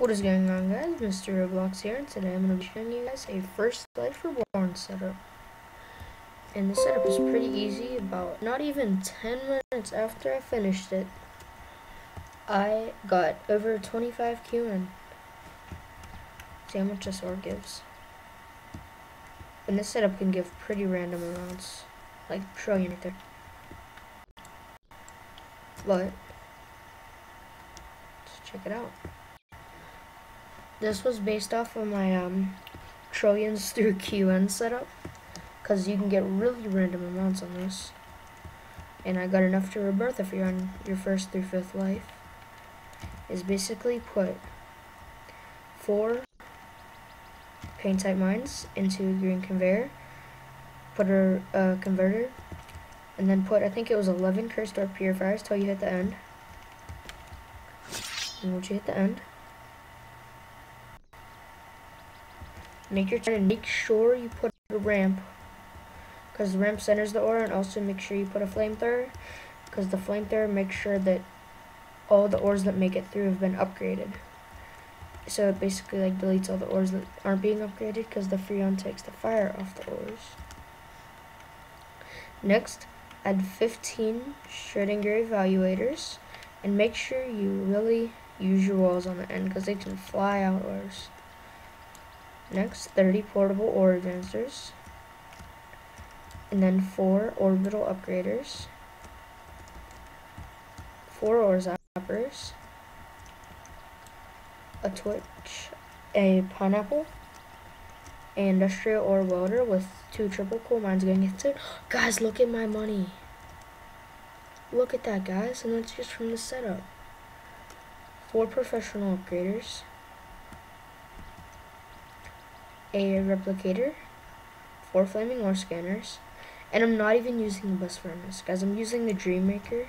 What is going on guys, Mr. Roblox here, and today I'm going to be showing you guys a first life reborn setup. And the setup is pretty easy, about not even 10 minutes after I finished it, I got over 25 QN. See how much this ore gives. And this setup can give pretty random amounts, like trillion right there. But, let's check it out. This was based off of my um, trillions through QN setup. Because you can get really random amounts on this. And I got enough to rebirth if you're on your first through fifth life. Is basically put four paint type mines into a green conveyor. Put a, converter. And then put, I think it was 11 cursed ore purifiers till you hit the end. And once you hit the end, Make your turn make sure you put a ramp because the ramp centers the ore and also make sure you put a flamethrower because the flamethrower makes sure that all the ores that make it through have been upgraded. So it basically like deletes all the ores that aren't being upgraded because the freon takes the fire off the ores. Next, add 15 Schrodinger evaluators and make sure you really use your walls on the end because they can fly out ores. Next, 30 portable ore advancers. And then 4 orbital upgraders. 4 ore zappers. A twitch, a pineapple, an industrial ore welder with two triple coal mines going into it. Guys, look at my money. Look at that, guys, and that's just from the setup. Four professional upgraders a replicator, four flaming ore scanners, and I'm not even using the best furnace, guys. I'm using the Dream Maker,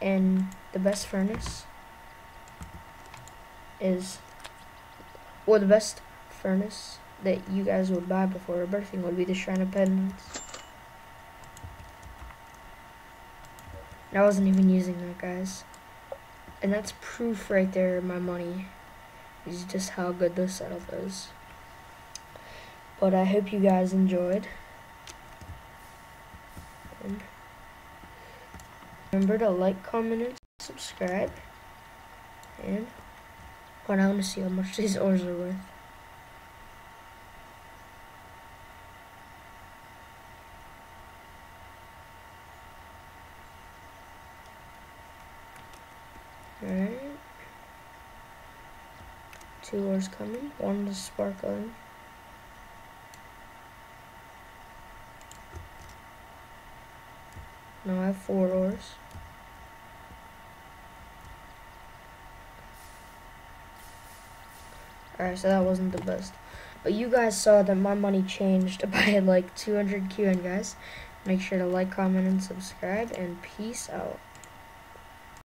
and the best furnace is, or the best furnace that you guys would buy before rebirthing would be the Shrine of Penance. I wasn't even using that, guys. And that's proof right there, my money is just how good this setup is. But I hope you guys enjoyed. And remember to like, comment, and subscribe. And but I want to see how much these ores are worth. Alright. Two ores coming. One is sparkling. Now I have four ores. Alright, so that wasn't the best. But you guys saw that my money changed by like 200 QN, guys. Make sure to like, comment, and subscribe, and peace out.